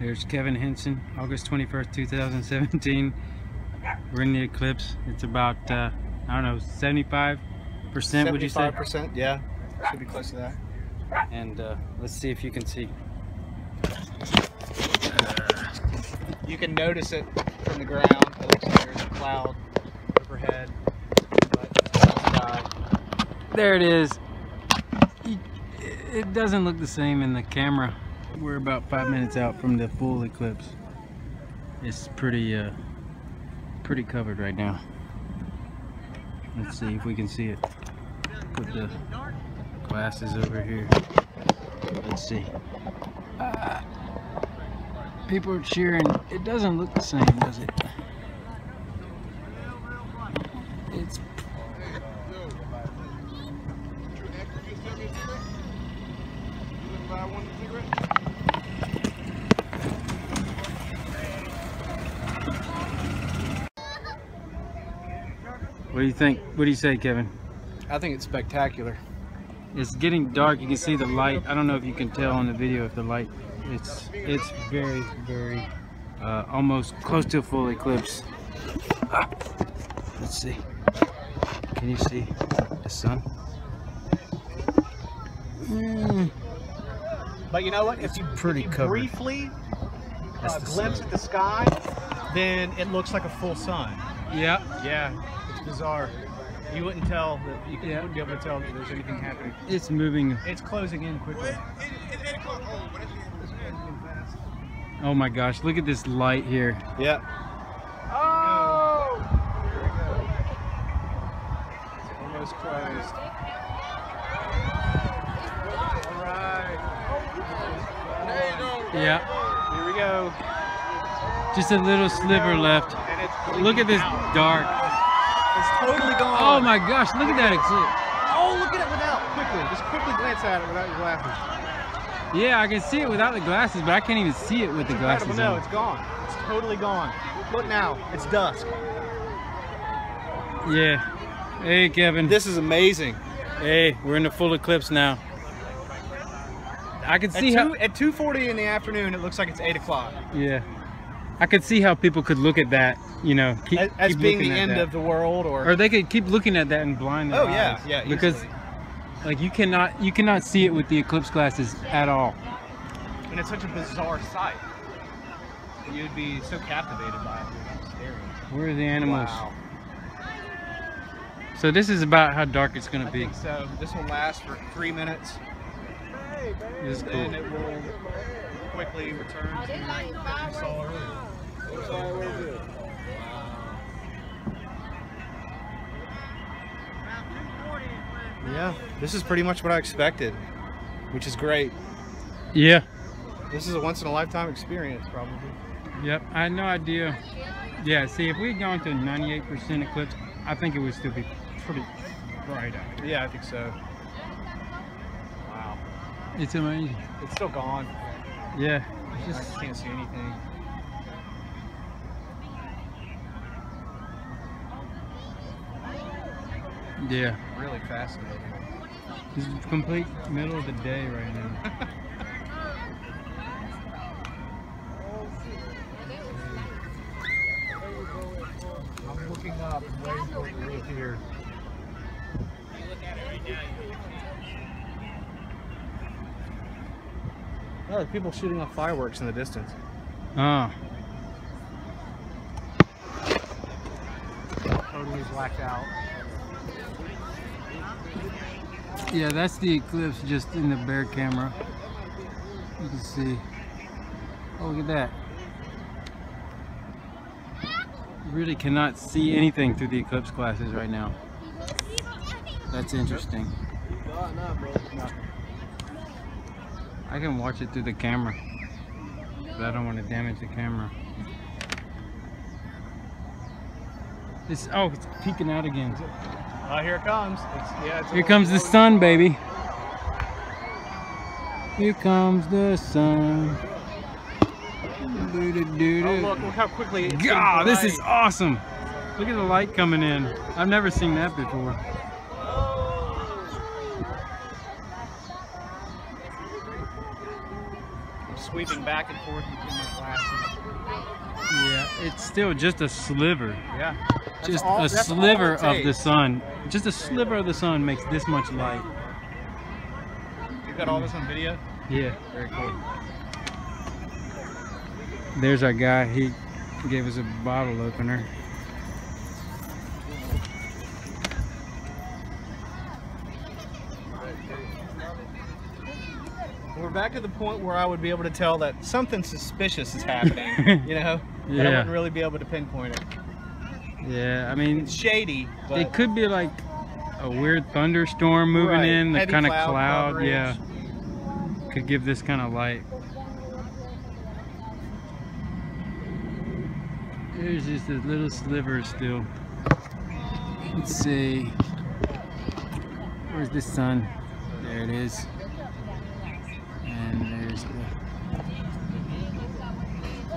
There's Kevin Henson, August 21st, 2017. We're in the eclipse. It's about, uh, I don't know, 75%, would you say? 75%, yeah. Should be close to that. And uh, let's see if you can see. You can notice it from the ground. It looks like there's a cloud overhead. But. There it is. It doesn't look the same in the camera. We're about five minutes out from the full eclipse. It's pretty, uh, pretty covered right now. Let's see if we can see it. Put the glasses over here. Let's see. Ah. people are cheering. It doesn't look the same, does it? It's What do you think? What do you say, Kevin? I think it's spectacular. It's getting dark. You can see the light. I don't know if you can tell on the video if the light. It's it's very very uh, almost close to a full eclipse. Ah, let's see. Can you see the sun? Mm, But you know what? If you, pretty if you briefly uh, glimpse sun. at the sky, then it looks like a full sun. yeah. Yeah, it's bizarre. You wouldn't tell that you Yeah. wouldn't be able to tell that there's anything happening. It's moving. It's closing in quickly. Oh my gosh! Look at this light here. Yeah. Oh! It's almost closed. All right. Yeah. Here we go. Just a little sliver left. Look at this dark. It's totally gone. Oh my gosh! Look at that eclipse. Oh, look at it without. Quickly. Just quickly glance at it without your glasses. Yeah, I can see it without the glasses, but I can't even see it with the Incredible. glasses No, it's gone. It's totally gone. Look now. It's dusk. Yeah. Hey, Kevin. This is amazing. Hey, we're in the full eclipse now. I can At, see two, how. at 2.40 in the afternoon, it looks like it's 8 o'clock. Yeah. I could see how people could look at that, you know, keep, As, as keep being the end that. of the world or... or they could keep looking at that and blind their Oh, yeah, eyes. yeah, Because, easily. like, you cannot, you cannot see it with the eclipse glasses at all. And it's such a bizarre sight. You'd be so captivated by it. Staring. Where are the animals? Wow. So this is about how dark it's gonna I be. so. This will last for three minutes. This is cool. it will quickly return to what you saw earlier. Yeah, this is pretty much what I expected, which is great. Yeah. This is a once in a lifetime experience, probably. Yep. I had no idea. Yeah. See, if we had gone to 98% eclipse, I think it would still be pretty bright out. Yeah, I think so. Wow. It's amazing. It's still gone. Yeah. I just just can't see anything. Yeah. Really fascinating. This is complete middle of the day right now. I'm looking up and waiting for it to reappear. Oh, there's people shooting off fireworks in the distance. Oh. Totally blacked out. Yeah, that's the eclipse just in the bare camera. You can see. Oh, look at that. Really cannot see anything through the eclipse glasses right now. That's interesting. I can watch it through the camera, but I don't want to damage the camera. It's oh, it's peeking out again. Oh, here it comes. It's, yeah, it's Here comes the sun, baby. Here comes the sun. Oh, look, look how quickly it's God, this is awesome. Look at the light coming in. I've never seen that before. I'm sweeping back and forth between my glasses. Yeah, it's still just a sliver. Yeah. Just all- a sliver of the sun. Just a sliver of the sun makes this much light. You got all this on video? Yeah. Very cool. There's our guy. He gave us a bottle opener. Back to the point where I would be able to tell that something suspicious is happening. you know? But I wouldn't really be able to pinpoint it. Yeah, I mean, It's shady, but it could be like a weird thunderstorm moving Right. in, the kind of cloud cloud, coverage. yeah, could give this kind of light. There's just a little sliver still. Let's see. Where's the sun? There it is. And there's the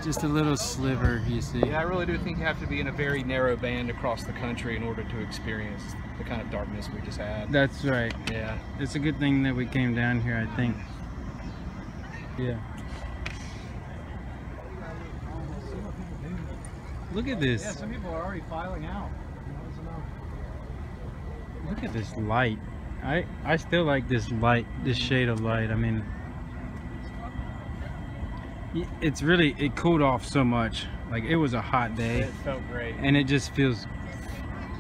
just a little sliver you see. Yeah, I really do think you have to be in a very narrow band across the country in order to experience the kind of darkness we just had. That's right. Yeah. It's a good thing that we came down here, I think. Yeah. Look at this. Yeah, some people are already filing out. Look at this light. I I still like this light, this shade of light. I mean, it's really it cooled off so much. Like it was a hot day, It felt great. and it just feels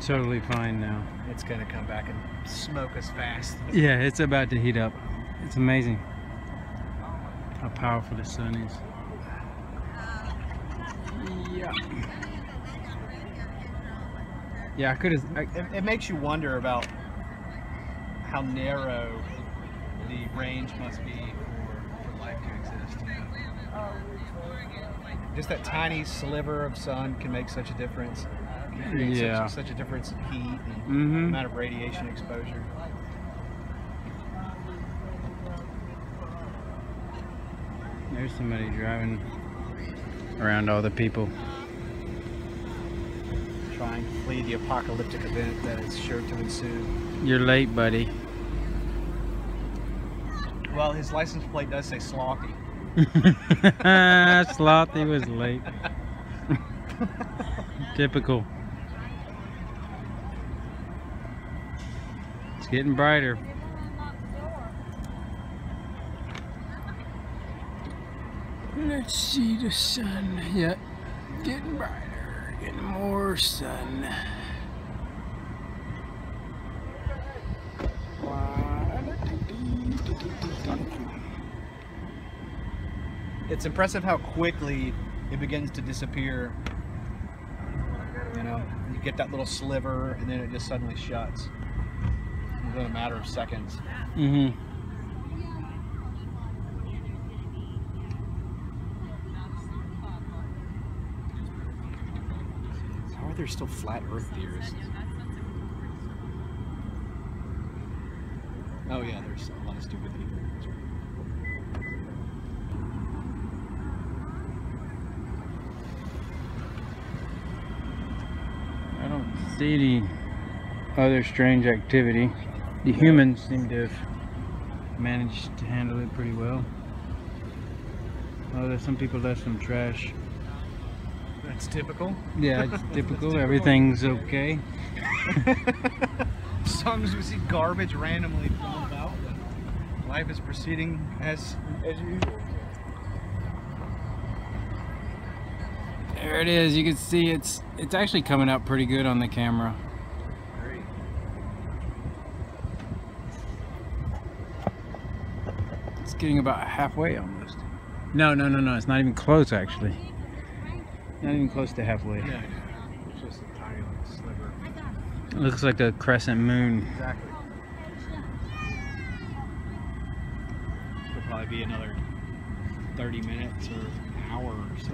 totally fine now. It's gonna come back and smoke us fast. Yeah, it's about to heat up. It's amazing how powerful the sun is. Yeah. Yeah, I could have. It, it makes you wonder about how narrow the range must be for, for life to exist. Just that tiny sliver of sun can make such a difference. Can create Yeah. Such, such a difference in heat and Mhm. amount of radiation exposure. There's somebody driving around all the people. Trying to flee the apocalyptic event that is sure to ensue. You're late, buddy. Well, his license plate does say Slothy. Slothy was late. Typical. It's getting brighter. Let's see the sun. Yep. Getting brighter. Getting more sun. It's impressive how quickly it begins to disappear. You know, you get that little sliver and then it just suddenly shuts within a matter of seconds. Mm-hmm. How are there still flat Earth theorists? Oh yeah, there's a lot of stupid people. I don't see any other strange activity. The humans seem to have managed to handle it pretty well. Oh, there's some people left some trash. That's typical. Yeah, it's typical. Everything's okay. Sometimes we see garbage randomly thrown about, life is proceeding as as usual. There it is. You can see it's it's actually coming out pretty good on the camera. Great. It's getting about halfway almost. No, no, no, no. It's not even close actually. Not even close to halfway. It's just a tiny little sliver. It looks like a crescent moon. Exactly. It'll probably be another 30 minutes or an hour or so.